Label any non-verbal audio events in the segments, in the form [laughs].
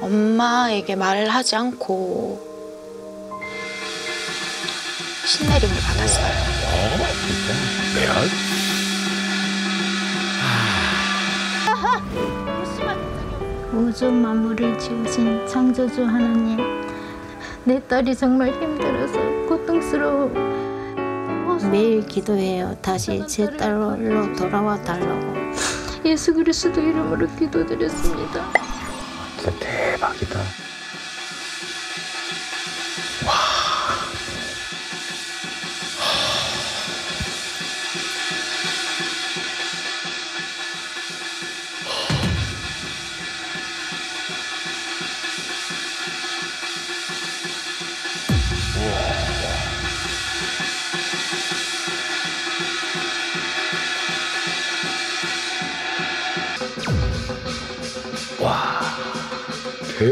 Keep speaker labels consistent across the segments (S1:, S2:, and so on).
S1: 엄마에게 말을 하지 않고 신내림을 받았어요.
S2: 우주 만물을 지으신 창조주 하나님, 내 딸이 정말 힘들어서 고통스러워. 매일 기도해요. 다시 제 딸로 돌아와 달라고. 예수 그리스도 이름으로 기도드렸습니다.
S3: 대박이다.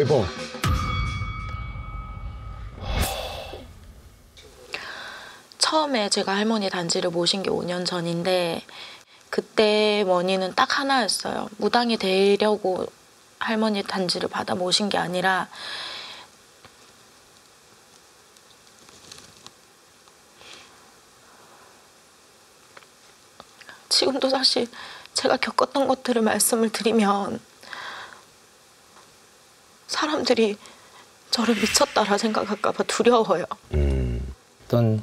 S3: 대박.
S1: 처음에 제가 할머니 단지를 모신 게 5년 전인데 그때 원인은 딱 하나였어요. 무당이 되려고 할머니 단지를 받아 모신 게 아니라 지금도 사실 제가 겪었던 것들을 말씀을 드리면 사람들이 저를 미쳤다라 생각할까봐 두려워요.
S3: 음.
S4: 어떤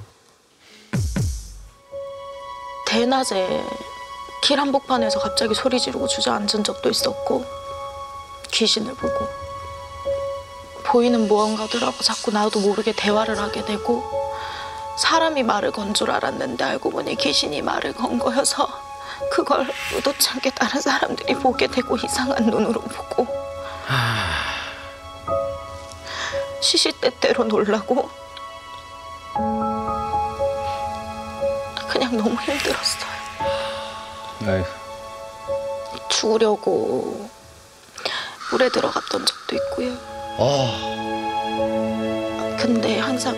S1: 대낮에 길 한복판에서 갑자기 소리 지르고 주저앉은 적도 있었고 귀신을 보고 보이는 무언가들하고 자꾸 나도 모르게 대화를 하게 되고 사람이 말을 건 줄 알았는데 알고 보니 귀신이 말을 건 거여서 그걸 의도치 않게 다른 사람들이 보게 되고 이상한 눈으로 보고 시시때때로 놀라고 그냥 너무 힘들었어요.
S4: 아휴,
S1: 죽으려고 물에 들어갔던 적도 있고요.
S3: 아.
S1: 근데 항상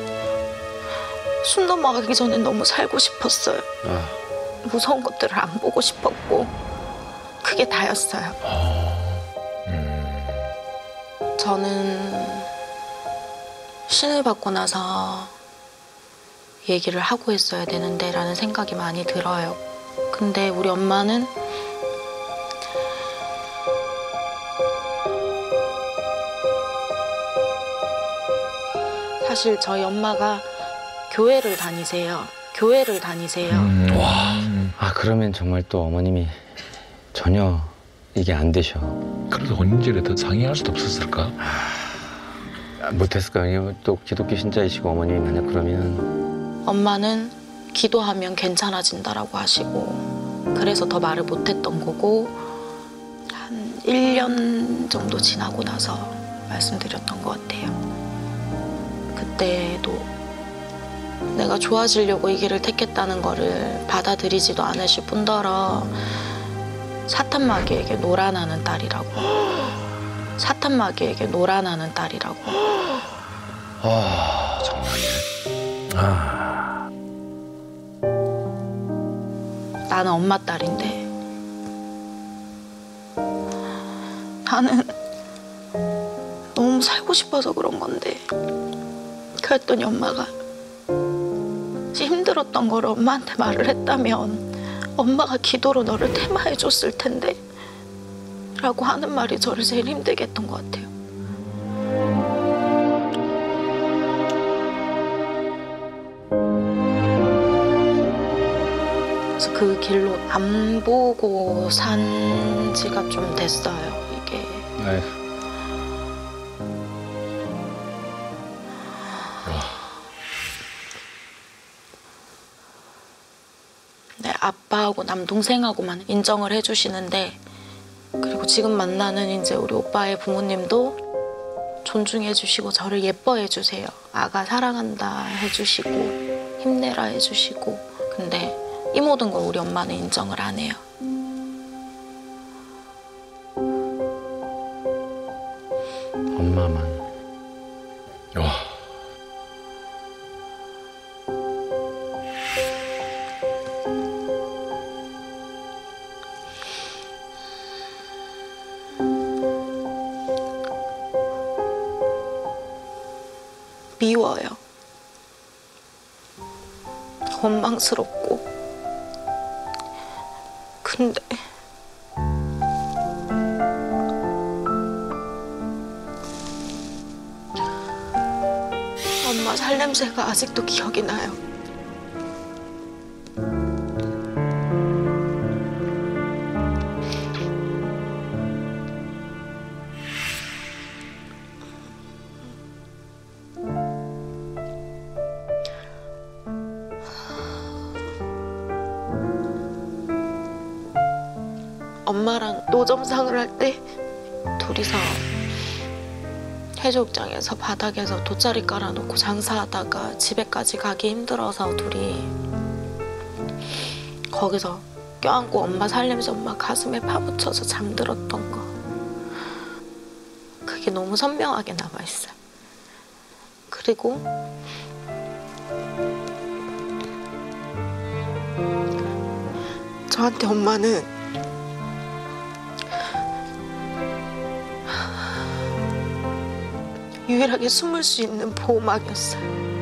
S1: 숨 넘어가기 전에 너무 살고 싶었어요.
S4: 아,
S1: 무서운 것들을 안 보고 싶었고 그게 다였어요.
S3: 음.
S1: 저는 신을 받고 나서 얘기를 하고 했어야 되는데 라는 생각이 많이 들어요. 근데 우리 엄마는 사실 저희 엄마가 교회를 다니세요. 교회를 다니세요.
S3: 와.
S4: 아 그러면 정말 또 어머님이 전혀 이게 안 되셔.
S3: 그래도 언제라도 상의할 수도 없었을까?
S4: 아, 못했을까요? 또 기독교 신자이시고 어머님이 만약 그러면
S1: 엄마는 기도하면 괜찮아진다라고 하시고 그래서 더 말을 못했던 거고 한 1년 정도 지나고 나서 말씀드렸던 것 같아요. 그때도 내가 좋아지려고 이 길을 택했다는 거를 받아들이지도 않으실 뿐더러 사탄마귀에게 노란하는 딸이라고 [gasps] 사탄마귀에게 노란하는 딸이라고 [gasps]
S3: 아, 정말이네. 아.
S1: 나는 엄마 딸인데 나는 너무 살고 싶어서 그런 건데 그랬더니 엄마가 힘들었던 걸 엄마한테 말을 했다면 엄마가 기도로 너를 테마해 줬을 텐데 라고 하는 말이 저를 제일 힘들게 했던 것 같아요. 그래서 그 길로 안 보고 산 지가 좀 됐어요. 이게
S4: 아휴,
S1: 네, 아빠하고 남동생하고만 인정을 해주시는데 그리고 지금 만나는 이제 우리 오빠의 부모님도 존중해 주시고 저를 예뻐해 주세요. 아가 사랑한다 해 주시고 힘내라 해 주시고 근데 이 모든 걸 우리 엄마는 인정을 안 해요.
S4: 엄마만.
S1: 원망스럽고. 근데 엄마 살냄새가 아직도 기억이 나요. 노점상을 할 때 둘이서 해수욕장에서 바닥에서 돗자리 깔아놓고 장사하다가 집에까지 가기 힘들어서 둘이 거기서 껴안고 엄마 살림서 엄마 가슴에 파묻혀서 잠들었던 거. 그게 너무 선명하게 남아있어요. 그리고 저한테 엄마는 유일하게 숨을 수 있는 보호막이었어요.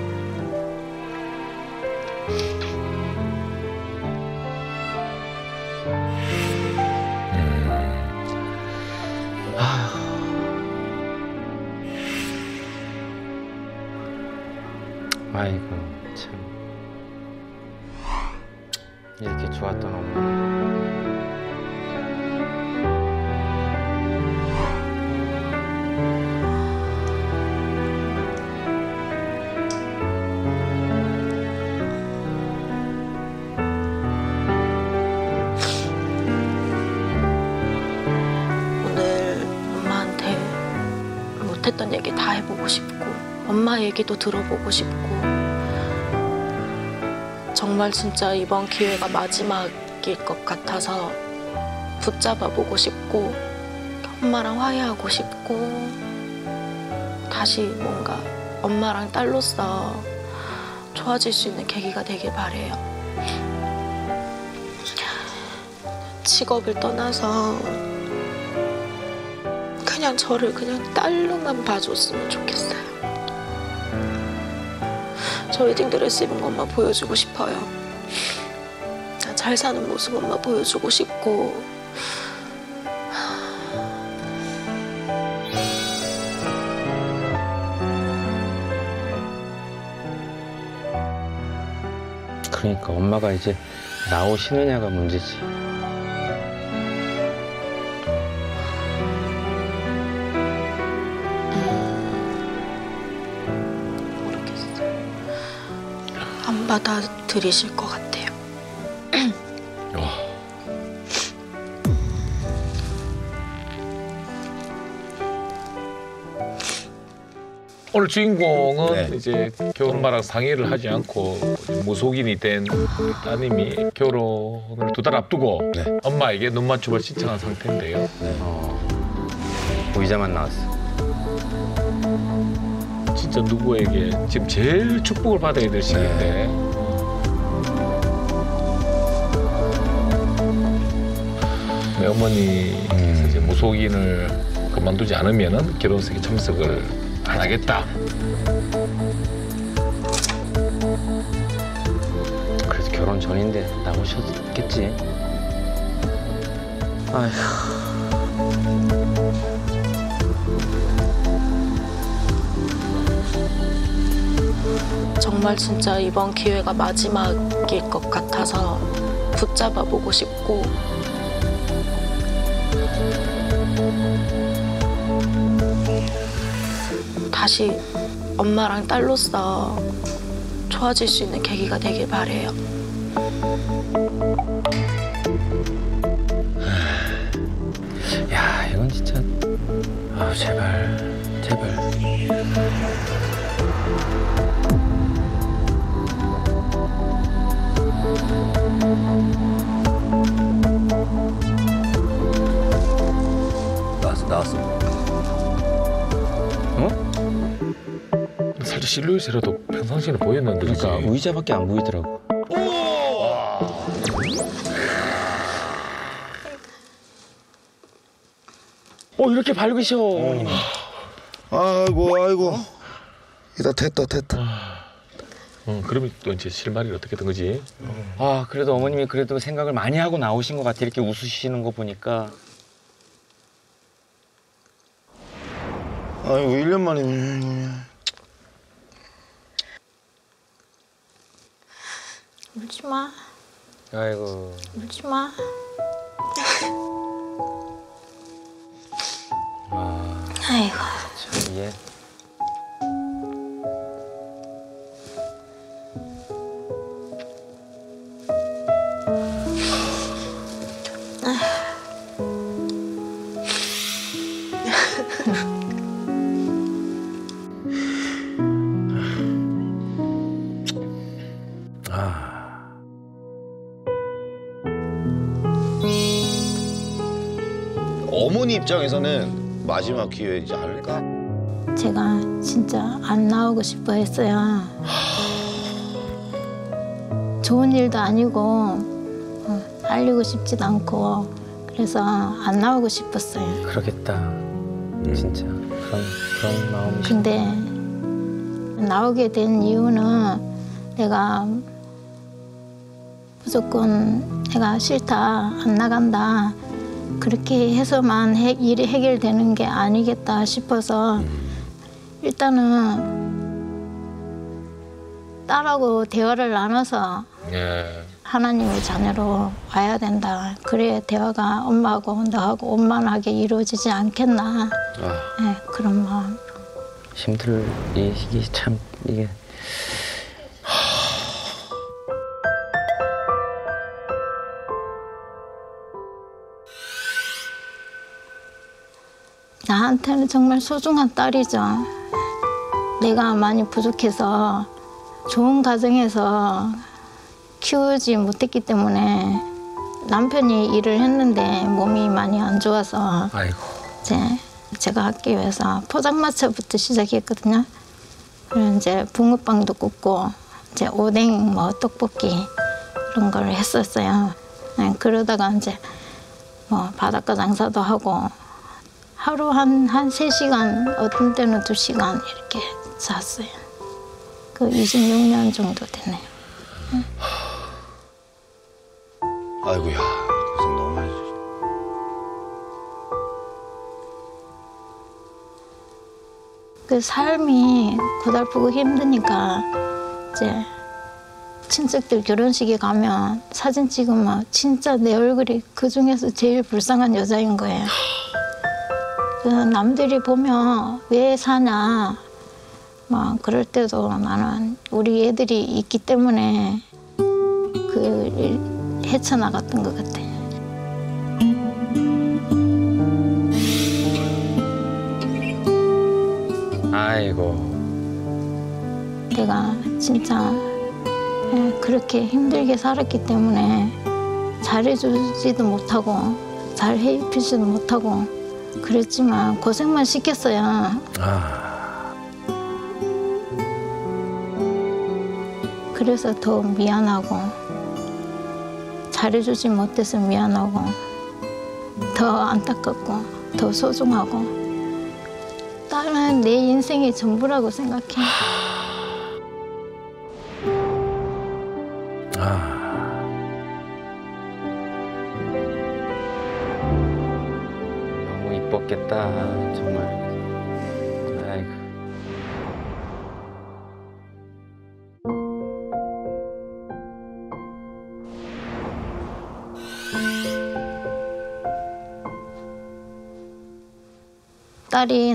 S1: 해보고 싶고 엄마 얘기도 들어보고 싶고 정말 진짜 이번 기회가 마지막일 것 같아서 붙잡아 보고 싶고 엄마랑 화해하고 싶고 다시 뭔가 엄마랑 딸로서 좋아질 수 있는 계기가 되길 바래요. 직업을 떠나서 그냥 저를 그냥 딸로만 봐줬으면 좋겠어요. 저 웨딩드레스 입은 것만 보여주고 싶어요. 나잘 사는 모습 엄마 보여주고 싶고
S4: 그러니까 엄마가 이제 나오시느냐가 문제지
S1: 받아들이실 것 같아요.
S3: 와. 오늘 주인공은
S5: 네.
S3: 이제 결혼 엄마랑 상의를 하지 않고 무속인이 된 따님이 결혼을 두 달 앞두고
S5: 네.
S3: 엄마에게 눈 맞춤을 신청한 상태인데요.
S4: 어, 의자만 나왔어
S3: 진짜 누구에게 지금 제일 축복을 받아야 될 시기인데 내 어머니께서
S5: 음.
S3: 이제 무속인을 그만두지 않으면은 결혼식에 참석을 안 하겠다.
S4: 그래도 결혼 전인데 나오셨겠지 아휴
S1: 정말 진짜 이번 기회가 마지막일 것 같아서 붙잡아 보고 싶고. 다시 엄마랑 딸로서 좋아질 수 있는 계기가 되길 바래요.
S4: 야 이건 진짜. 아 제발 제발
S5: 나왔어 어?
S3: 살짝 실루엣이라도 평상시에는 보였는데
S4: 그러니까
S3: 그치?
S4: 의자밖에 안 보이더라고 어 이렇게 밝으셔
S5: 아이고 아이고
S6: 이다 됐다 됐다.
S3: 어, 그러면 또 이제 실마리를 어떻게 된 거지?
S4: 아 그래도 어머님이 그래도 생각을 많이 하고 나오신 것 같아 이렇게 웃으시는 거 보니까
S6: 아이고 1년 만에
S2: 울지 마.
S4: 아이고
S2: 울지 마.
S4: 아,
S2: 아이고.
S4: 참 예.
S6: 입장에서는 마지막 기회이지 않을까?
S2: 제가 진짜 안 나오고 싶어 했어요. 좋은 일도 아니고 어, 알리고 싶지도 않고 그래서 안 나오고 싶었어요.
S4: 그러겠다 진짜 그런 그런 마음이
S2: 근데 나오게 된 이유는 내가 무조건 내가 싫다 안 나간다 그렇게 해서만 해, 일이 해결되는 게 아니겠다 싶어서 일단은 딸하고 대화를 나눠서
S3: 예.
S2: 하나님의 자녀로 와야 된다. 그래야 대화가 엄마하고 너하고 원만하게 이루어지지 않겠나. 네, 그런 마음.
S4: 힘들 이 시기 참 이게
S2: 나한테는 정말 소중한 딸이죠. 내가 많이 부족해서 좋은 가정에서 키우지 못했기 때문에 남편이 일을 했는데 몸이 많이 안 좋아서
S4: 아이고
S2: 이제 제가 위해서 포장마차부터 시작했거든요. 그리고 이제 붕어빵도 굽고 이제 오뎅 뭐 떡볶이 이런 걸 했었어요. 네, 그러다가 이제 뭐 바닷가 장사도 하고 하루 한한 세시간 어떤 때는 두시간 이렇게 잤어요. 그 26년 정도 되네요.
S6: 아이고야 고생 너무 많이. 했지.
S2: 그 삶이 고달프고 힘드니까 이제 친척들 결혼식에 가면 사진 찍으면 진짜 내 얼굴이 그 중에서 제일 불쌍한 여자인 거예요. 그 남들이 보면 왜 사냐 막 그럴 때도 나는 우리 애들이 있기 때문에 그일 헤쳐나갔던 것 같아.
S4: 아이고
S2: 내가 진짜 예, 그렇게 힘들게 살았기 때문에 잘해주지도 못하고 잘 해주지도 못하고 그랬지만 고생만 시켰어요.
S4: 아
S2: 그래서 더 미안하고 잘해주지 못해서 미안하고 더 안타깝고 더 소중하고 딸은 내 인생의 전부라고 생각해.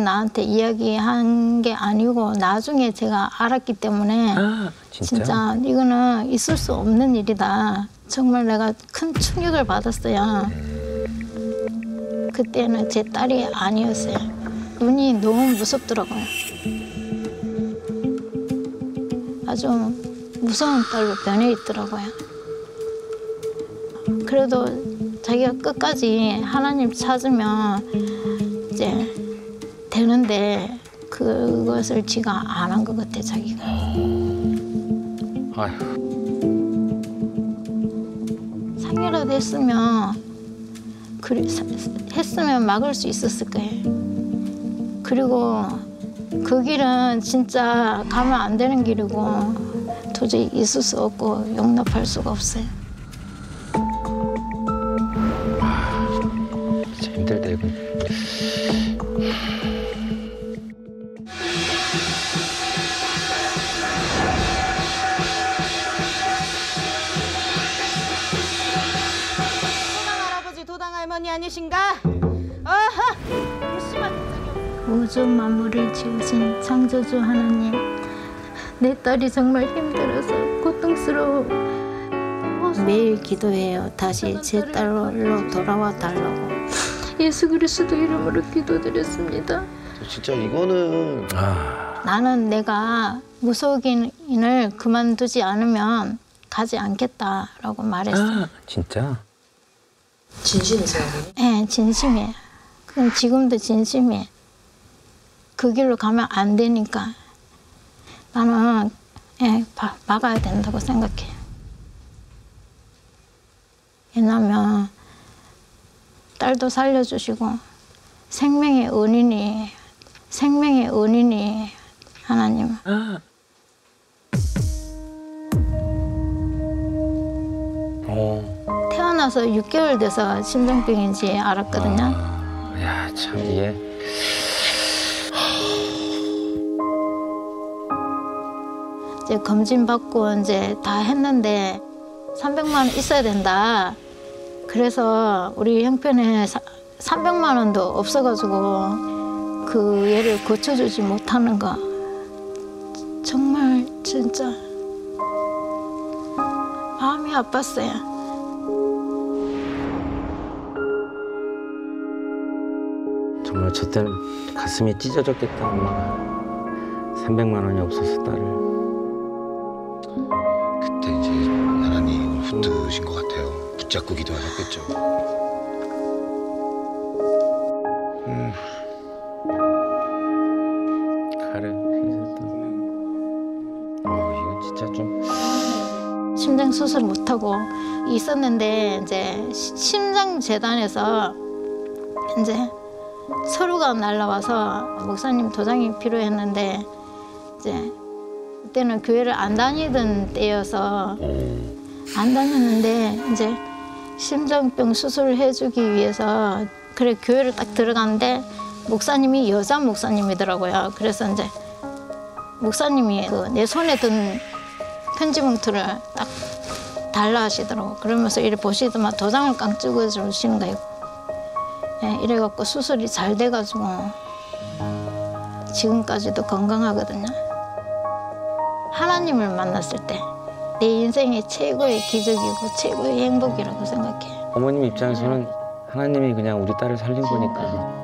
S2: 나한테 이야기한 게 아니고 나중에 제가 알았기 때문에
S4: 아 진짜,
S2: 진짜 이거는 있을 수 없는 일이다. 정말 내가 큰 충격을 받았어요. 그때는 제 딸이 아니었어요. 눈이 너무 무섭더라고요. 아주 무서운 딸로 변해 있더라고요. 그래도 자기가 끝까지 하나님 찾으면 이제 되는데 그것을 지가 안 한 것 같아 자기가.
S4: 아휴
S2: 상이라도 했으면 그리, 사- 했으면 막을 수 있었을 거예요. 그리고 그 길은 진짜 가면 안 되는 길이고 도저히 있을 수 없고 용납할 수가 없어요.
S7: 아니신가? 어허! 무심한
S2: 우주 만물을 지으신 창조주 하나님, 내 딸이 정말 힘들어서 고통스러워. 매일 기도해요. 다시 제 딸로 돌아와 달라고. 예수 그리스도 이름으로 기도드렸습니다.
S6: 진짜 이거는
S2: 나는 내가 무속인을 그만두지 않으면 가지 않겠다라고 말했어요.
S4: 아, 진짜?
S8: 진심이세요?
S2: 네, 진심이에요. 그럼 지금도 진심이에요. 그 길로 가면 안 되니까 나는 예, 바, 막아야 된다고 생각해요. 왜냐면 딸도 살려주시고 생명의 은인이 생명의 은인이 하나님
S4: 어.
S2: 태어나서 6개월 돼서 심장병인지 알았거든요.
S4: 야, 참 이게
S2: 이제 검진 받고 이제 다 했는데 300만 원 있어야 된다. 그래서 우리 형편에 사, 300만 원도 없어가지고 그 얘를 고쳐주지 못하는 거 정말 진짜 마음이 아팠어요.
S4: 정말 저 때는 가슴이 찢어졌겠다 엄마가. 300만 원이 없어서 딸을.
S6: 그때 이제 하나님을 붙드신 것 같아요. 붙잡고 기도하셨겠죠. 음,
S4: 칼을 휘저었다. 어 이건 진짜 좀.
S2: 심장 수술 못 하고 있었는데 이제 시- 심장 재단에서 이제 날라와서 목사님 도장이 필요했는데 이제 그때는 교회를 안 다니던 때여서 안 다녔는데 이제 심장병 수술을 해주기 위해서 그래 교회를 딱 들어갔는데 목사님이 여자 목사님이더라고요. 그래서 이제 목사님이 그 내 손에 든 편지 봉투를 딱 달라 하시더라고. 그러면서 이래 보시더만 도장을 깡 찍어 주시는 거예요. 예, 이래갖고 수술이 잘 돼가지고 지금까지도 건강하거든요. 하나님을 만났을 때 내 인생의 최고의 기적이고 최고의 행복이라고 생각해요.
S4: 어머님 입장에서는 하나님이 그냥 우리 딸을 살린 거니까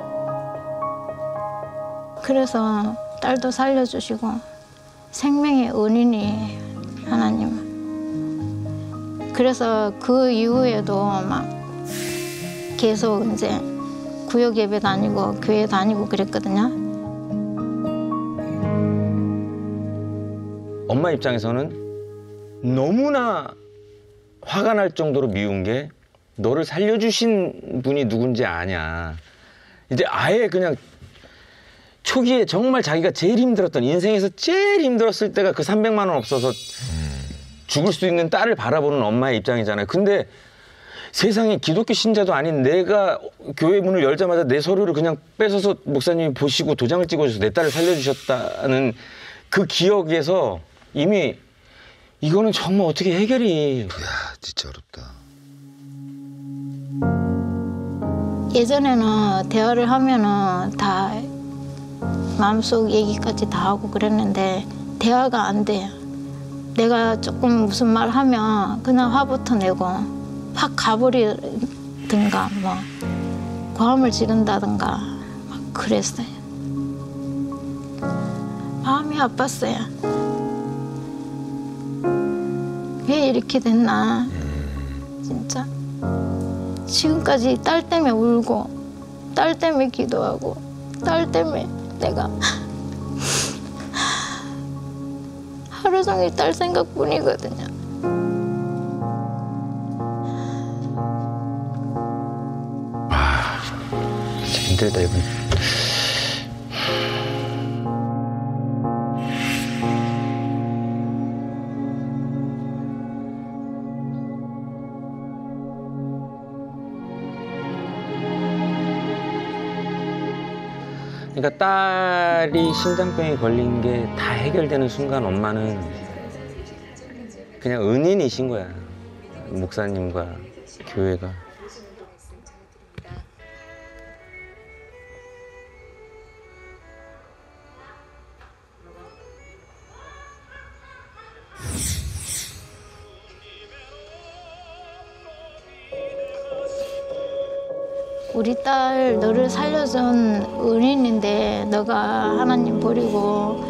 S2: 그래서 딸도 살려주시고 생명의 은인이 하나님. 그래서 그 이후에도 막 계속 이제 구역 예배 다니고 교회 다니고 그랬거든요.
S4: 엄마 입장에서는 너무나 화가 날 정도로 미운 게 너를 살려주신 분이 누군지 아냐. 이제 아예 그냥 초기에 정말 자기가 제일 힘들었던 인생에서 제일 힘들었을 때가 그 300만 원 없어서 죽을 수 있는 딸을 바라보는 엄마의 입장이잖아요. 근데 세상에 기독교 신자도 아닌 내가 교회 문을 열자마자 내 서류를 그냥 뺏어서 목사님이 보시고 도장을 찍어줘서 내 딸을 살려주셨다는 그 기억에서 이미 이거는 정말 어떻게 해결이
S6: 이야, 진짜 어렵다.
S2: 예전에는 대화를 하면은 다 마음속 얘기까지 다 하고 그랬는데 대화가 안 돼요. 내가 조금 무슨 말 하면 그냥 화부터 내고 확 가버리든가 뭐 고함을 지른다든가 막 그랬어요. 마음이 아팠어요. 왜 이렇게 됐나 진짜. 지금까지 딸 때문에 울고 딸 때문에 기도하고 딸 때문에 내가 [laughs] 하루 종일 딸 생각뿐이거든요.
S4: 힘들다 이번. 그러니까 딸이 심장병에 걸린 게 다 해결되는 순간 엄마는 그냥 은인이신 거야 목사님과 교회가.
S2: 우리 딸 너를 살려준 은인인데 너가 하나님 버리고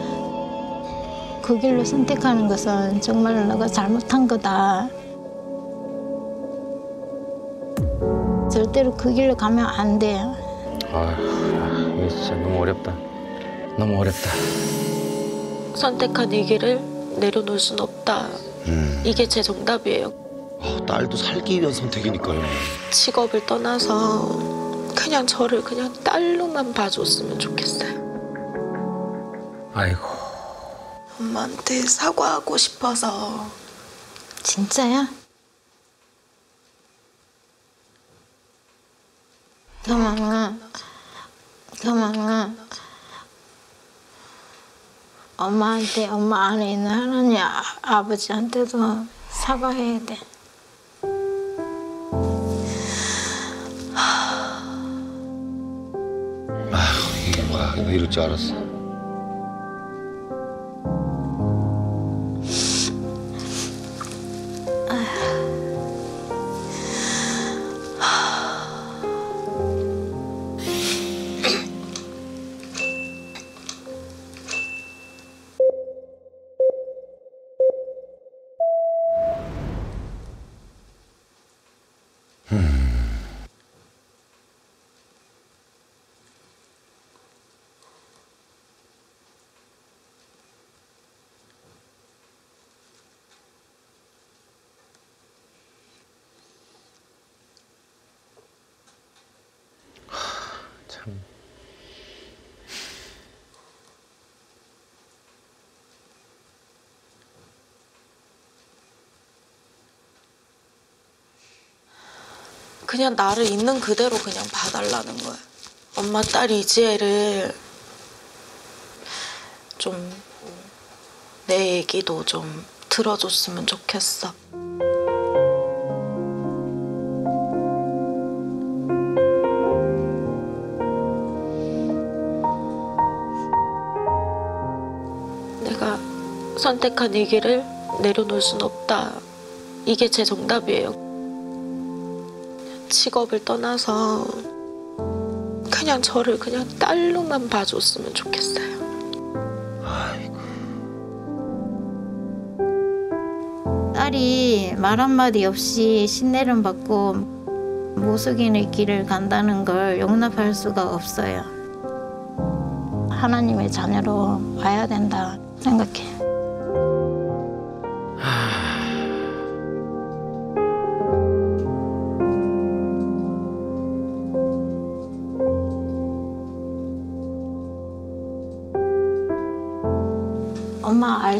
S2: 그 길로 선택하는 것은 정말 너가 잘못한 거다. 절대로 그 길로 가면 안 돼.
S4: 아휴, 이게 진짜 너무 어렵다. 너무 어렵다.
S1: 선택한 이 길을 내려놓을 순 없다.
S6: 음.
S1: 이게 제 정답이에요.
S6: 아, 딸도 살기 위한 선택이니까요.
S1: 직업을 떠나서 그냥 저를 그냥 딸로만 봐줬으면 좋겠어요.
S4: 아이고.
S1: 엄마한테 사과하고 싶어서
S2: 진짜야? 그러면은 그러면은 엄마한테 엄마 안에 있는 하나님 아, 아버지한테도 사과해야 돼.
S6: 와,
S1: 그냥 나를 있는 그대로 그냥 봐달라는 거야. 엄마 딸 이지혜를 좀 내 얘기도 좀 들어줬으면 좋겠어. 내가 선택한 이 길을 내려놓을 순 없다. 이게 제 정답이에요. 직업을 떠나서 그냥 저를 그냥 딸로만 봐줬으면 좋겠어요.
S6: 아이고.
S2: 딸이 말 한마디 없이 신내림 받고 모속인의 길을 간다는 걸 용납할 수가 없어요. 하나님의 자녀로 와야 된다 생각해. 엄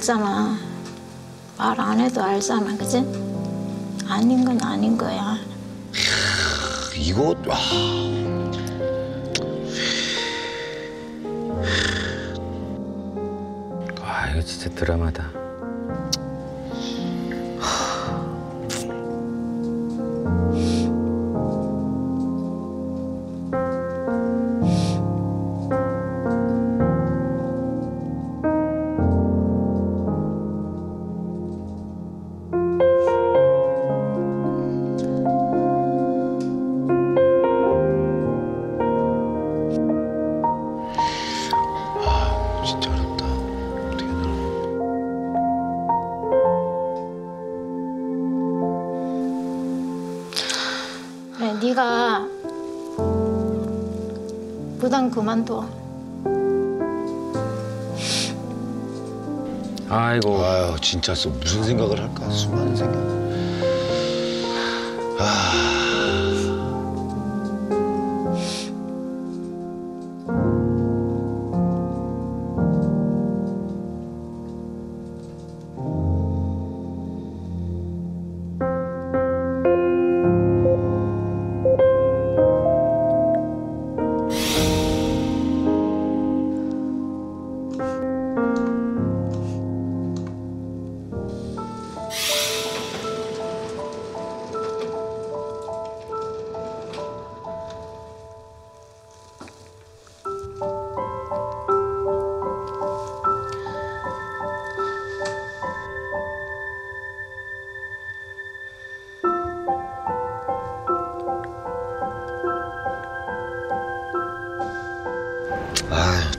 S2: 알잖아. 말 안 해도 알잖아, 그지? 아닌 건 아닌 거야.
S6: 이거, 와.
S4: 와, 이거 진짜 드라마다.
S6: 진짜 써. 무슨 생각을 할까? 수많은 생각. 아.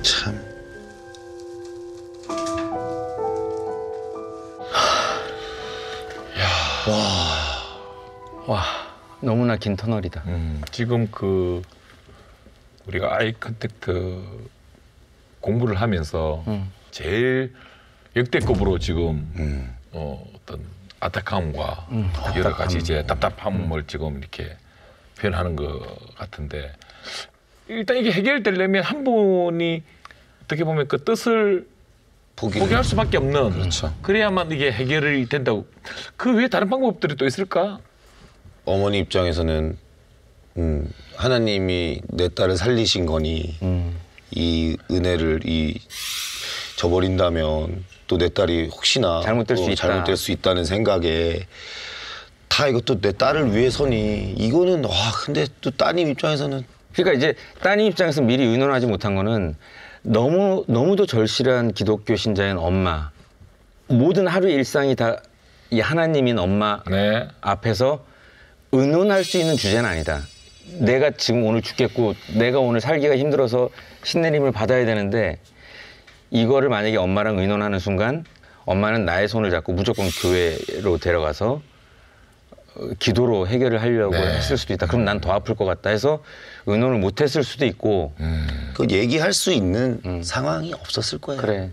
S6: 참.
S4: 와. 와. 너무나 긴 터널이다.
S3: 음, 지금 그 우리가 eye contact 공부를 하면서
S4: 음.
S3: 제일 역대급으로 지금
S6: 음.
S3: 어, 어떤 안타까움과
S4: 음,
S3: 여러 가지 이제 답답함을 음. 지금 이렇게 표현하는 것 같은데 일단 이게 해결되려면 한 분이 어떻게 보면 그 뜻을
S6: 포기.
S3: 포기할 수밖에 없는
S6: 그렇죠.
S3: 그래야만 이게 해결이 된다고 그 외에 다른 방법들이 또 있을까?
S6: 어머니 입장에서는 음, 하나님이 내 딸을 살리신 거니
S4: 음.
S6: 이 은혜를 이 저버린다면 또 내 딸이 혹시나
S4: 잘못될 또수 있다.
S6: 잘못될 수 있다는 생각에 다 이것도 내 딸을 위해서니 이거는 와 근데 또 따님 입장에서는
S4: 그러니까 이제 따님 입장에서 미리 의논하지 못한 거는 너무 너무도 절실한 기독교 신자인 엄마 모든 하루 일상이 다 이 하나님인 엄마
S3: 네.
S4: 앞에서 의논할 수 있는 주제는 아니다. 내가 지금 오늘 죽겠고 내가 오늘 살기가 힘들어서 신내림을 받아야 되는데 이거를 만약에 엄마랑 의논하는 순간 엄마는 나의 손을 잡고 무조건 교회로 데려가서 어, 기도로 해결을 하려고
S3: 네.
S4: 했을 수도 있다. 그럼 난 더 아플 것 같다 해서 의논을 못 했을 수도 있고
S6: 그 얘기할 수 있는 상황이 없었을 거예요.
S4: 그래.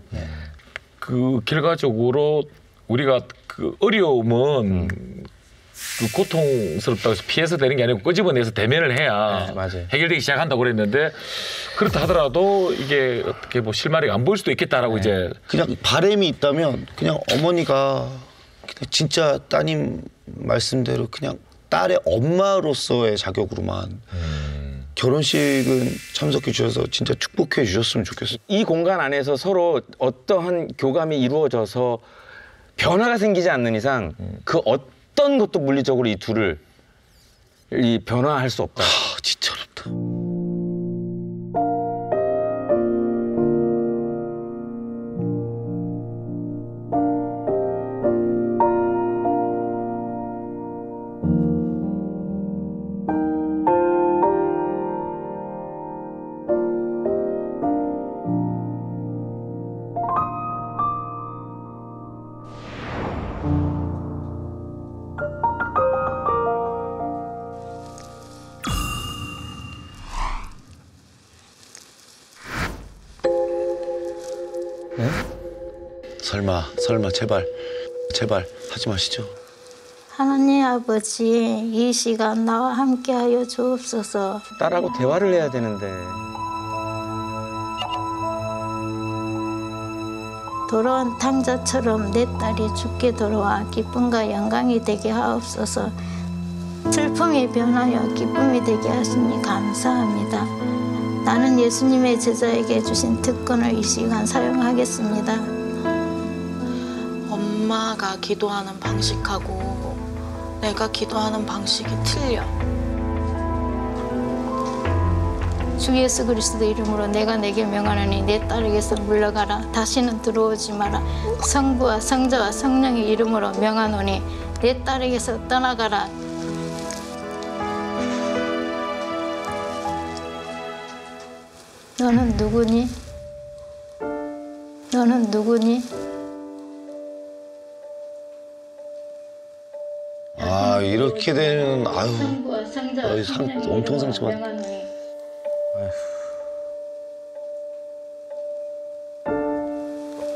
S3: 그 결과적으로 우리가 그 어려움은 그 고통스럽다고 해서 피해서 되는 게 아니고 끄집어내서 대면을 해야
S4: 네, 맞아요.
S3: 해결되기 시작한다고 그랬는데 그렇다 하더라도 이게 어떻게 뭐 실마리가 안 보일 수도 있겠다라고 이제
S6: 그냥 바램이 있다면 그냥 어머니가 그냥 진짜 따님 말씀대로 그냥 딸의 엄마로서의 자격으로만 결혼식은 참석해 주셔서 진짜 축복해 주셨으면 좋겠어요.
S4: 이 공간 안에서 서로 어떠한 교감이 이루어져서 변화가 생기지 않는 이상 그 어떤 것도 물리적으로 이 둘을 이 변화할 수 없다.
S6: 아, 진짜 어렵다. 제발 제발 하지 마시죠.
S2: 하나님 아버지 이 시간 나와 함께하여 주옵소서.
S4: 딸하고 대화를 해야 되는데
S2: 돌아온 탕자처럼 내 딸이 죽게 돌아와 기쁨과 영광이 되게 하옵소서. 슬픔이 변하여 기쁨이 되게 하시니 감사합니다. 나는 예수님의 제자에게 주신 특권을 이 시간 사용하겠습니다.
S1: 엄마가 기도하는 방식하고 내가 기도하는 방식이 틀려.
S2: 주 예수 그리스도 이름으로 내가 내게 명하노니 내 딸에게서 물러가라 다시는 들어오지 마라 성부와 성자와 성령의 이름으로 명하노니 내 딸에게서 떠나가라 너는 누구니? 너는 누구니?
S6: 이렇게 되면 아유 어이, 상- 엄청 상처받-
S2: 명하노니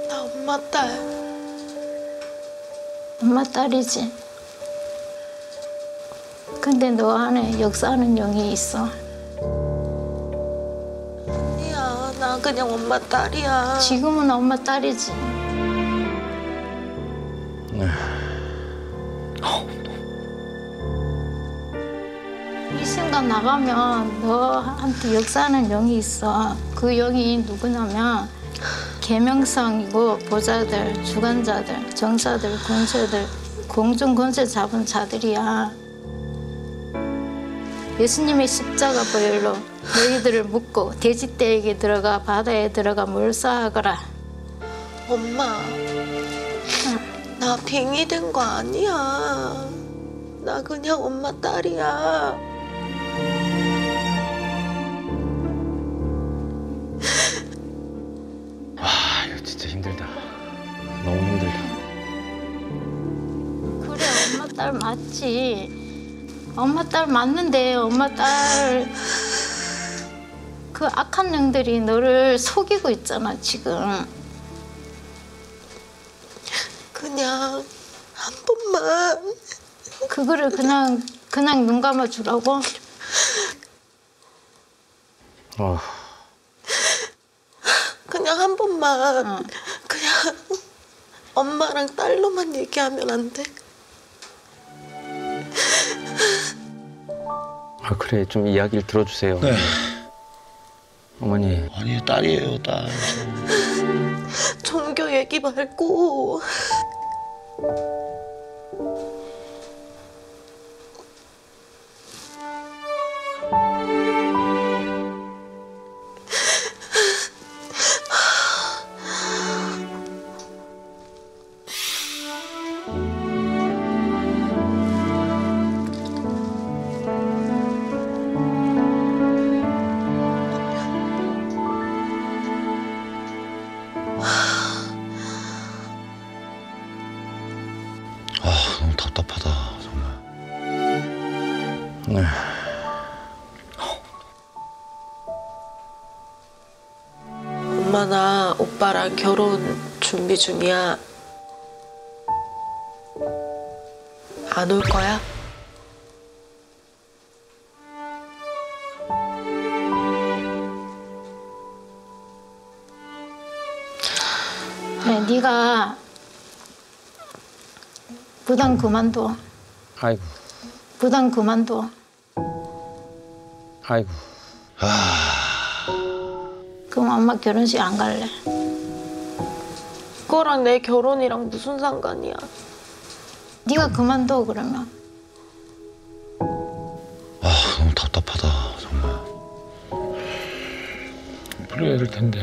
S1: 나 엄마 딸.
S2: 엄마 딸이지. 근데 너 안에 역사하는 영이 있어.
S1: 아니야, 나 그냥 엄마 딸이야.
S2: 지금은 엄마 딸이지. 이 순간 나가면 너한테 역사하는 영이 있어. 그 영이 누구냐면 계명성이고 보자들, 주관자들, 정사들, 권세들, 공중 권세 잡은 자들이야. 예수님의 십자가 보혈로 너희들을 묶고 돼지떼에게 들어가 바다에 들어가 몰사하거라.
S1: 엄마, 나 빙의 된거 아니야. 나 그냥 엄마 딸이야.
S4: 진짜 힘들다. 너무 힘들다.
S2: 그래 엄마 딸 맞지. 엄마 딸 맞는데 엄마 딸 그 악한 영들이 너를 속이고 있잖아 지금.
S8: 그냥 한 번만
S2: 그거를 그냥 그냥 눈 감아 주라고.
S4: 어,
S8: 그냥 한 번만 그냥 엄마랑 딸로만 얘기하면 안 돼?
S4: 아 그래 좀 이야기를 들어주세요.
S6: 네.
S4: 어머니
S6: 아니 딸이에요 딸.
S8: 종교 얘기 말고 오빠랑 결혼 준비 중이야. 안 올 거야?
S2: 네, 네가 부담 그만둬.
S4: 아이고
S2: 부담 그만둬.
S4: 아이고
S2: 그럼 엄마 결혼식 안 갈래.
S8: 그거랑 내 결혼이랑 무슨 상관이야?
S2: 네가 그만둬 그러면.
S6: 아 너무 답답하다 정말.
S3: 풀어야 될 텐데.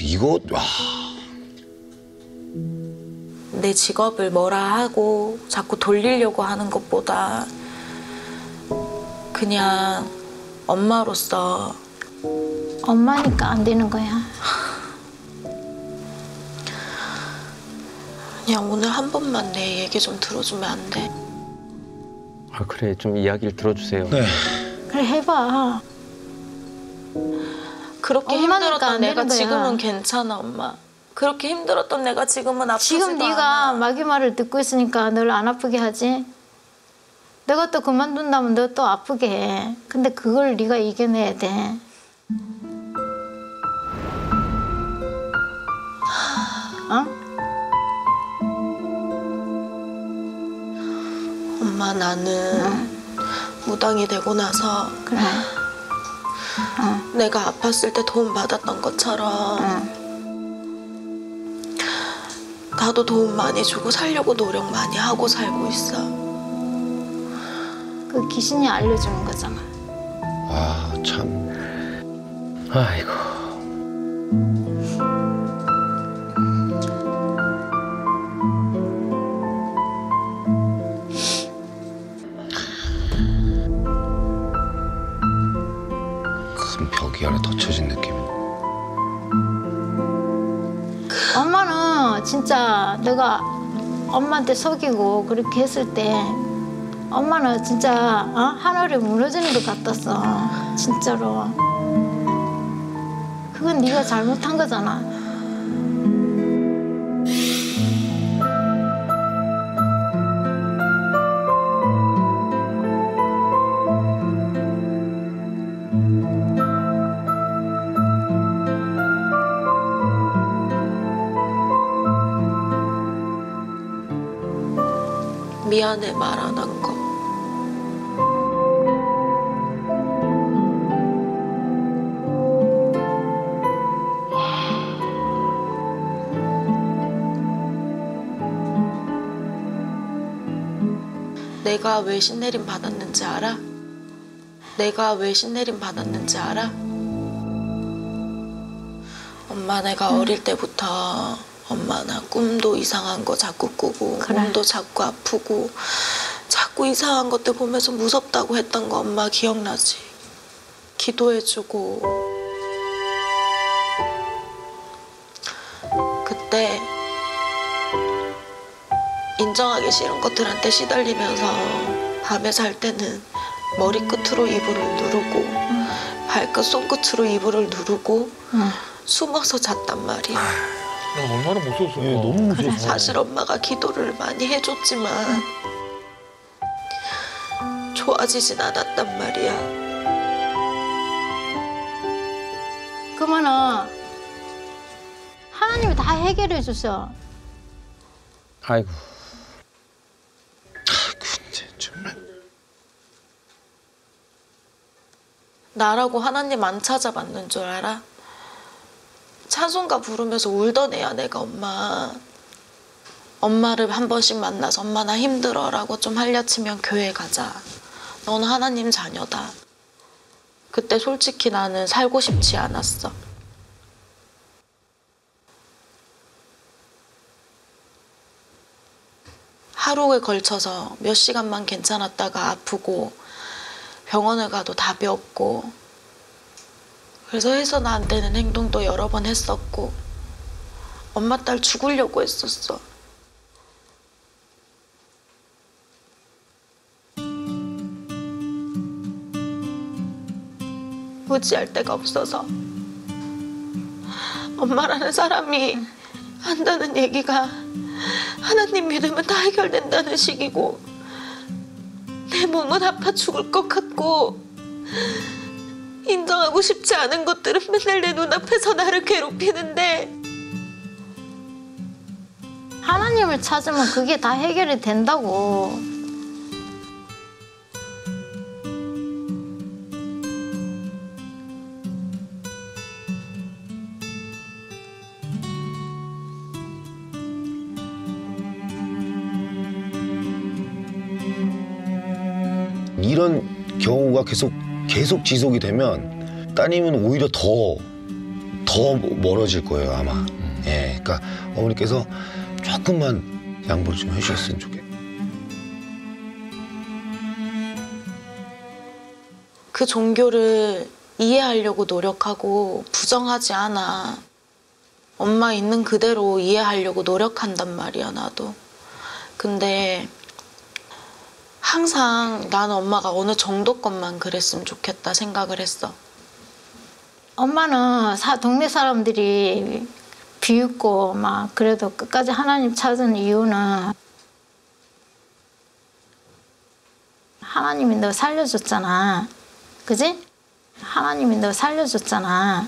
S6: 이거 와
S1: 내 직업을 뭐라 하고 자꾸 돌리려고 하는 것보다 그냥 엄마로서
S2: 엄마니까 안 되는 거야.
S1: 그냥 오늘 한 번만 내 얘기 좀 들어주면 안 돼?
S4: 아 그래 좀 이야기를 들어주세요.
S6: 네.
S2: 그래 해봐.
S1: 그렇게
S2: 엄마니까
S1: 힘들었던
S2: 안
S1: 내가
S2: 되는 거야.
S1: 지금은 괜찮아 엄마 그렇게 힘들었던 내가 지금은 아프지도
S2: 지금 네가
S1: 않아
S2: 마귀 말을 듣고 있으니까 널 안 아프게 하지. 내가 또 그만둔다면 너 또 아프게 해. 근데 그걸 네가 이겨내야 돼. 어?
S1: 엄마 나는 무당이 되고 나서
S2: 그래.
S1: 내가 아팠을 때 도움 받았던 것처럼
S2: 응.
S1: 나도 도움 많이 주고 살려고 노력 많이 하고 살고 있어
S2: 그 귀신이 알려주는 거잖아.
S6: 아 참.
S4: 아이고
S2: 진짜 내가 엄마한테 속이고 그렇게 했을 때 엄마는 진짜 어? 하늘이 무너지는 것 같았어. 진짜로. 그건 네가 잘못한 거잖아.
S1: 미안해 말 안 한 거. 내가 왜 신내림 받았는지 알아? 내가 왜 신내림 받았는지 알아? 엄마 내가 어릴 때부터 엄마 나 꿈도 이상한 거 자꾸 꾸고
S2: 그래.
S1: 몸도 자꾸 아프고 자꾸 이상한 것들 보면서 무섭다고 했던 거 엄마 기억나지? 기도해주고 그때 인정하기 싫은 것들한테 시달리면서 밤에 잘 때는 머리끝으로 이불을 누르고 발끝 손끝으로 이불을 누르고
S2: 응.
S1: 숨어서 잤단 말이야.
S3: 야, 얼마나 무서웠을까.
S6: 예, 너무 무서워.
S1: 사실 엄마가 기도를 많이 해줬지만 좋아지진 않았단 말이야.
S2: 그러면은 하나님이 다 해결해 주셔.
S4: 아이고.
S6: 근데 정말
S1: 나라고 하나님 안 찾아봤는 줄 알아? 찬송가 부르면서 울던 애야 내가 엄마. 엄마를 한 번씩 만나서 엄마 나 힘들어 라고 좀 할려치면 교회 가자. 너는 하나님 자녀다. 그때 솔직히 나는 살고 싶지 않았어. 하루에 걸쳐서 몇 시간만 괜찮았다가 아프고 병원을 가도 답이 없고 그래서 해서는 안 되는 행동도 여러 번 했었고 엄마 딸 죽으려고 했었어. 무지할 데가 없어서 엄마라는 사람이 한다는 얘기가 하나님 믿으면 다 해결된다는 식이고 내 몸은 아파 죽을 것 같고 인정하고 싶지 않은 것들은 맨날 내 눈앞에서 나를 괴롭히는데
S2: 하나님을 찾으면 그게 다 해결이 된다고.
S6: 이런 경우가 계속 계속 지속이 되면 따님은 오히려 더 더 멀어질 거예요 아마. 예, 그러니까 어머니께서 조금만 양보를 좀 해주셨으면 좋겠.
S1: 그 종교를 이해하려고 노력하고 부정하지 않아. 엄마 있는 그대로 이해하려고 노력한단 말이야, 나도. 근데 항상 나는 엄마가 어느 정도 것만 그랬으면 좋겠다 생각을 했어.
S2: 엄마는 사, 동네 사람들이 비웃고 막 그래도 끝까지 하나님 찾은 이유는 하나님이 너 살려줬잖아. 그지? 하나님이 너 살려줬잖아.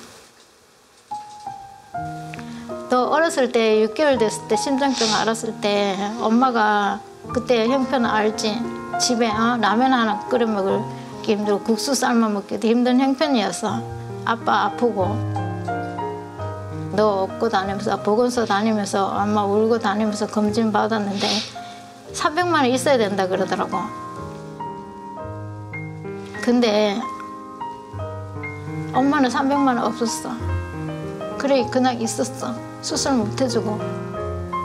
S2: 너 어렸을 때 6개월 됐을 때 심장병 알았을 때 엄마가 그때 형편을 알지. 집에 어? 라면 하나 끓여 먹기 힘들고 국수 삶아 먹기도 힘든 형편이었어. 아빠 아프고 너 업고 다니면서 보건소 다니면서 엄마 울고 다니면서 검진 받았는데 300만 원 있어야 된다 그러더라고. 근데 엄마는 300만 원 없었어. 그래 그냥 있었어. 수술 못 해주고.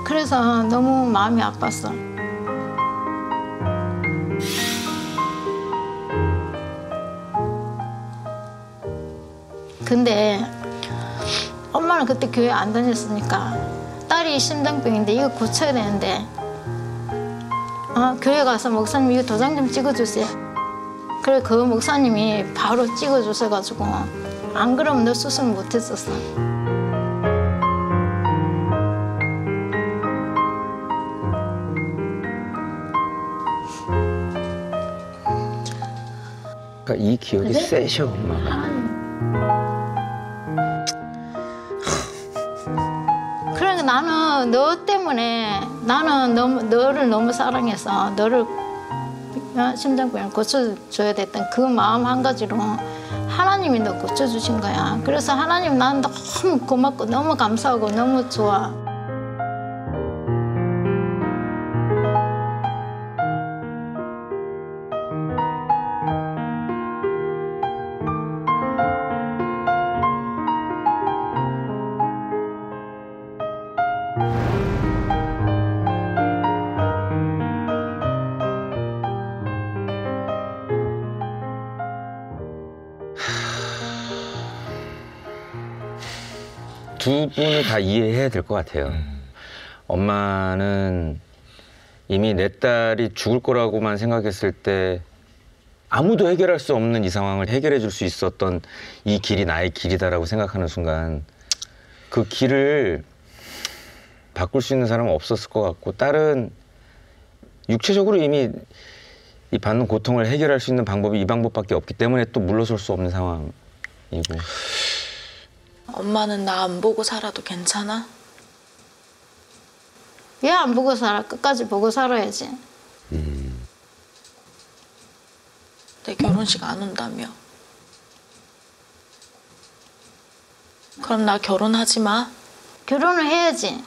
S2: 그래서 너무 마음이 아팠어. 근데 엄마는 그때 교회 안 다녔으니까 딸이 심장병인데 이거 고쳐야 되는데 어, 교회 가서 목사님 이거 도장 좀 찍어주세요. 그래 그 목사님이 바로 찍어주셔가지고 안 그러면 너 수술 못 했었어.
S4: 그러니까 이 기억이
S2: 그래?
S4: 세셔 엄마가.
S2: 나는 너 때문에 나는 너무 너를 너무 사랑해서 너를 어, 심장병을 고쳐줘야 됐던 그 마음 한 가지로 하나님이 너 고쳐주신 거야. 그래서 하나님 난 너무 고맙고 너무 감사하고 너무 좋아.
S4: 두 분을 다 이해해야 될 것 같아요. 엄마는 이미 내 딸이 죽을 거라고만 생각했을 때 아무도 해결할 수 없는 이 상황을 해결해 줄 수 있었던 이 길이 나의 길이다라고 생각하는 순간 그 길을 바꿀 수 있는 사람은 없었을 것 같고 딸은 육체적으로 이미 이 받는 고통을 해결할 수 있는 방법이 이 방법밖에 없기 때문에 또 물러설 수 없는 상황이고
S1: 엄마는 나 안 보고 살아도 괜찮아?
S2: 왜안 보고 살아? 끝까지 보고 살아야지.
S1: 내 결혼식 안 온다며. 그럼 나 결혼하지 마.
S2: 결혼을 해야지.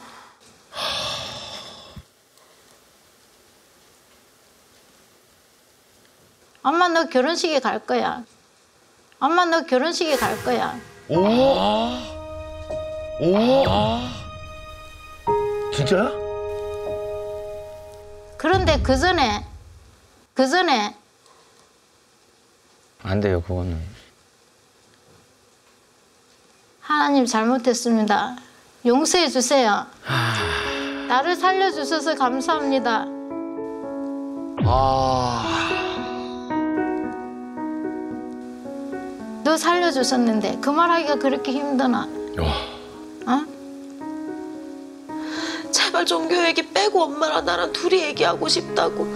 S2: 엄마 너 결혼식에 갈 거야. 엄마 너 결혼식에 갈 거야.
S6: 오? 오? 진짜야?
S2: 그런데 그 전에 그 전에
S4: 안 돼요 그거는
S2: 하나님 잘못했습니다. 용서해 주세요. 나를 살려 주셔서 감사합니다. 너 살려 주셨는데 그 말하기가 그렇게 힘드나? 어?
S1: 제발 종교 얘기 빼고 엄마랑 나랑 둘이 얘기하고 싶다고.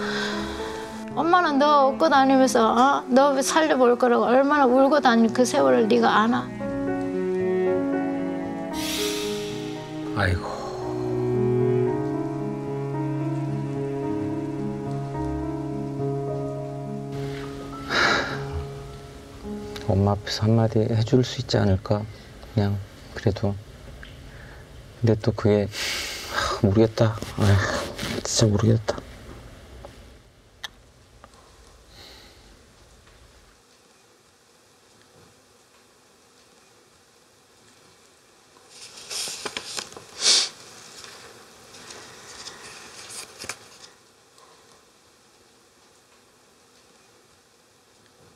S2: 엄마는 너 업고 다니면서 어? 너 살려볼 거라고 얼마나 울고 다니 그 세월을 네가 아나?
S9: 아이고.
S4: 엄마 앞에서 한마디 해줄 수 있지 않을까. 그냥 그래도. 근데 또 그게 하, 모르겠다. 아휴, 진짜 모르겠다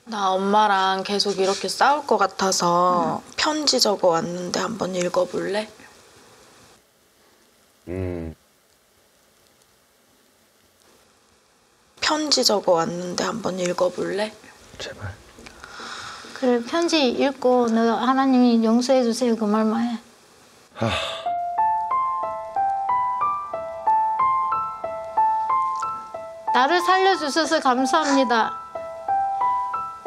S1: 나 엄마랑 계속 이렇게 싸울 것 같아서 편지 적어 왔는데 한번 읽어볼래?
S4: 음
S1: 편지 적어 왔는데 한번 읽어볼래?
S4: 제발
S2: 그래 편지 읽고 너 하나님이 용서해 주세요 그 말만 해. 나를 살려 주셔서 감사합니다.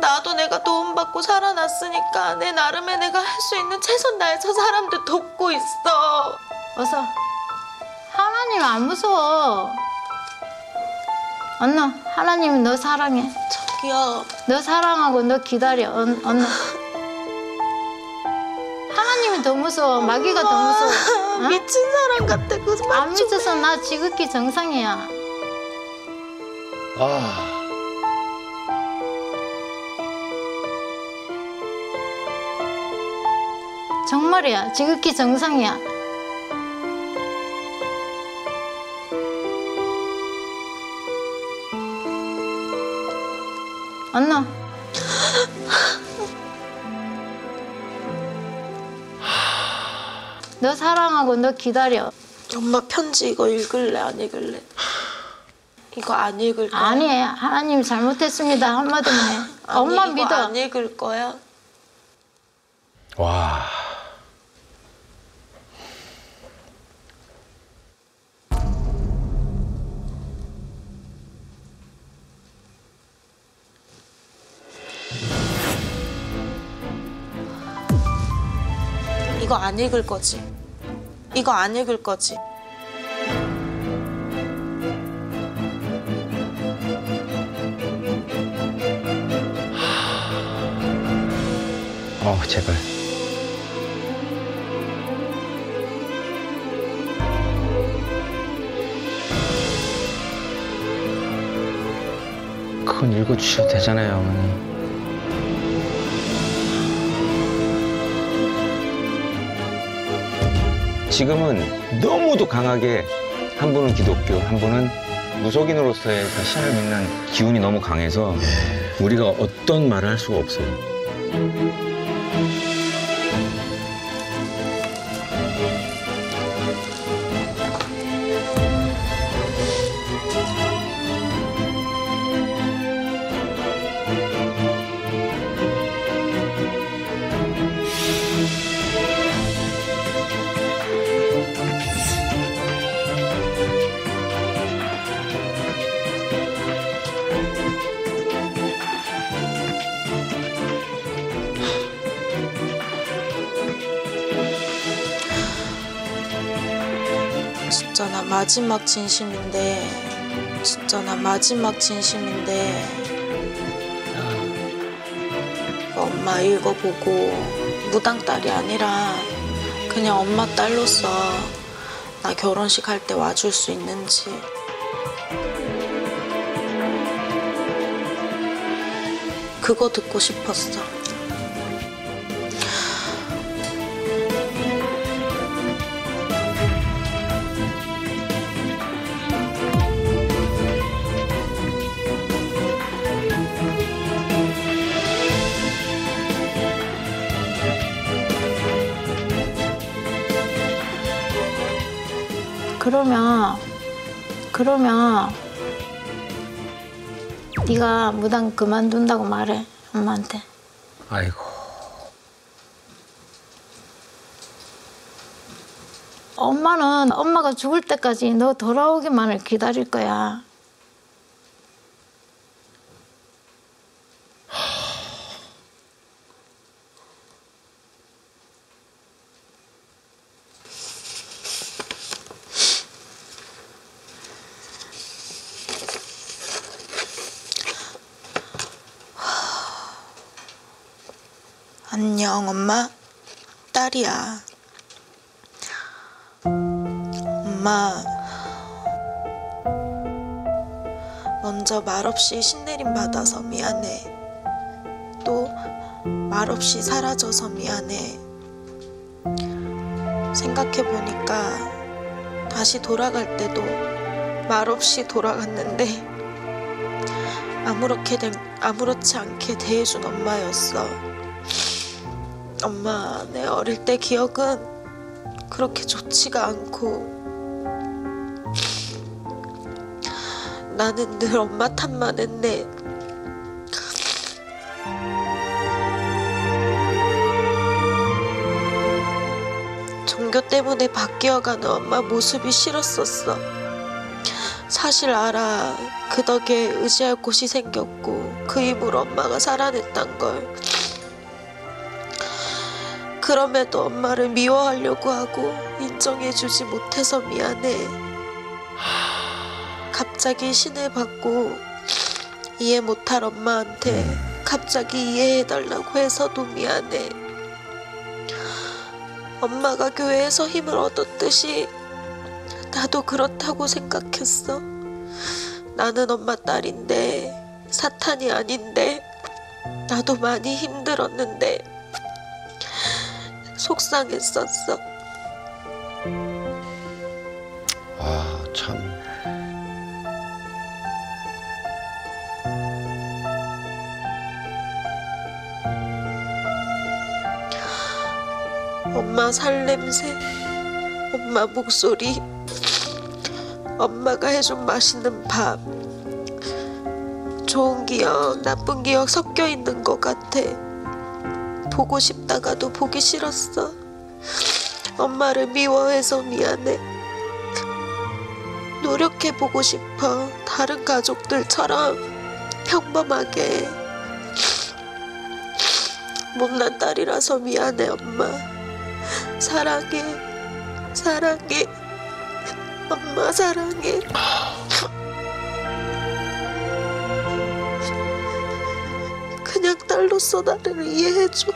S1: 나도 내가 도움받고 살아났으니까 내 나름의 내가 할 수 있는 최선 다해서 사람들 돕고 있어.
S2: 어서 하나님 안 무서워. 언노 하나님 너 사랑해.
S1: 저기요.
S2: 너 사랑하고 너 기다려 언, 언노. 하나님이 더 무서워 마귀가 더 무서워. 어?
S1: 미친 사람 같아. 그안말 좀.
S2: 믿어서 나 지극히 정상이야.
S6: 아.
S2: 정말이야 지극히 정상이야. 언노 너 사랑하고 너 기다려.
S1: 엄마 편지 이거 읽을래 안 읽을래? 이거 안 읽을 거야?
S2: 아니 하나님 잘못했습니다 한마디만 해.
S1: 아니,
S2: 엄마
S1: 이거
S2: 믿어.
S1: 안 읽을 거야?
S9: 와.
S1: 안 읽을 거지? 이거 안 읽을 거지?
S4: 어 제발 그건 읽어주셔도 되잖아요 어머니 지금은 너무도 강하게 한 분은 기독교 한 분은 무속인으로서의 그 신을 믿는 기운이 너무 강해서 우리가 어떤 말을 할 수가 없어요
S1: 마지막 진심인데 진짜 나 마지막 진심인데 엄마 읽어보고 무당 딸이 아니라 그냥 엄마 딸로서 나 결혼식 할 때 와줄 수 있는지 그거 듣고 싶었어.
S2: 그러면 그러면 네가 무당 그만둔다고 말해 엄마한테.
S4: 아이고.
S2: 엄마는 엄마가 죽을 때까지 너 돌아오기만을 기다릴 거야.
S1: 안녕, 엄마. 딸이야. 엄마. 먼저 말없이 신내림 받아서 미안해. 또 말없이 사라져서 미안해. 생각해보니까 다시 돌아갈 때도 말없이 돌아갔는데 아무렇게 된, 아무렇지 않게 대해준 엄마였어. 엄마, 내 어릴 때 기억은 그렇게 좋지가 않고 나는 늘 엄마 탓만 했네. 종교 때문에 바뀌어가는 엄마 모습이 싫었었어. 사실 알아. 그 덕에 의지할 곳이 생겼고 그 힘으로 엄마가 살아냈단 걸. 그럼에도 엄마를 미워하려고 하고 인정해주지 못해서 미안해. 갑자기 신을 받고 이해 못할 엄마한테 갑자기 이해해달라고 해서도 미안해. 엄마가 교회에서 힘을 얻었듯이 나도 그렇다고 생각했어. 나는 엄마 딸인데 사탄이 아닌데 나도 많이 힘들었는데 속상했었어.
S6: 아, 참.
S1: 엄마 살냄새, 엄마 목소리, 엄마가 해준 맛있는 밥. 좋은 기억, 나쁜 기억 섞여 있는 것 같아. 보고 싶다가도 보기 싫었어. 엄마를 미워해서 미안해. 노력해보고 싶어. 다른 가족들처럼 평범하게. 못난 딸이라서 미안해, 엄마. 사랑해. 사랑해. 엄마 사랑해. 딸로서 나를 이해해줘.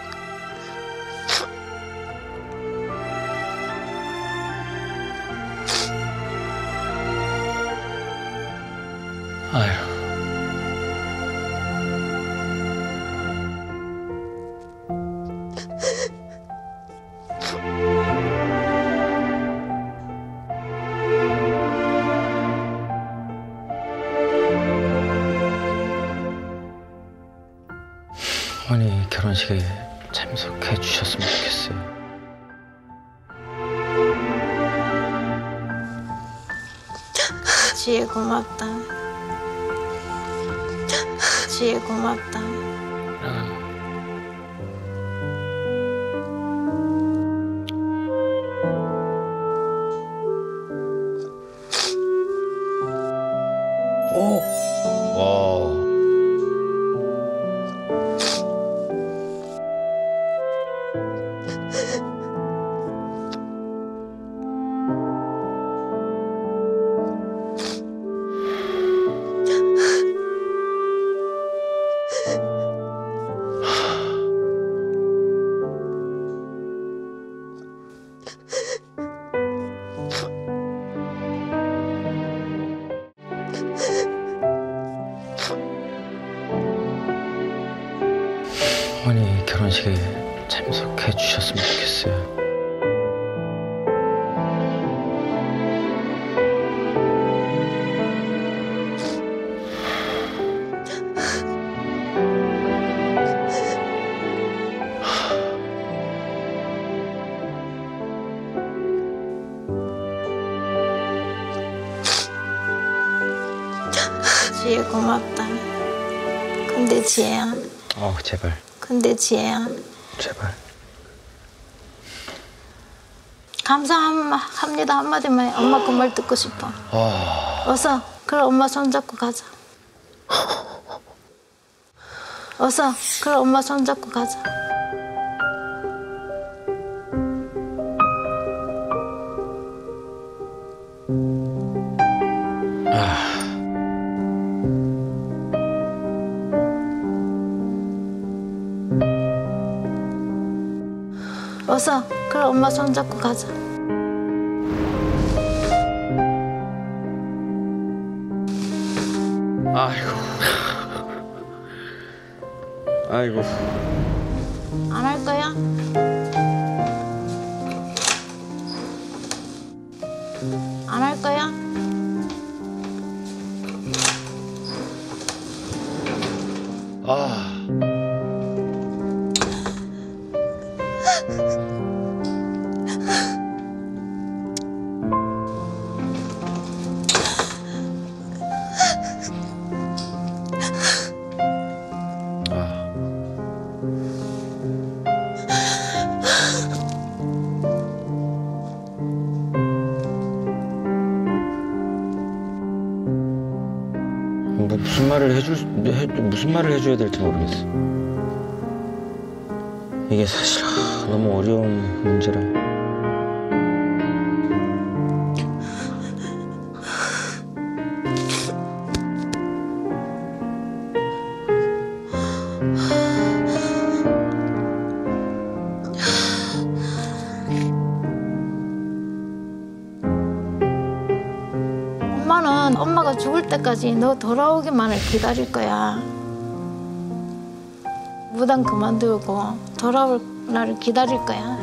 S2: 지혜야,
S4: 제발.
S2: 감사합니다 한마디만 해. 엄마 그 말 듣고 싶어. 어서, 그럼 엄마 손잡고 가자. [laughs] 어서, 그럼 엄마 손잡고 가자. 손잡고 가자.
S4: 아이고. 아이고.
S2: 안 할 거야? 안 할 거야?
S6: 아
S4: 해줘야 될지 모르겠어. 이게 사실 아, 너무 어려운 문제라.
S2: 엄마는 엄마가 죽을 때까지 너 돌아오기만을 기다릴 거야. 무당 그만두고 돌아올 날을 기다릴 거야.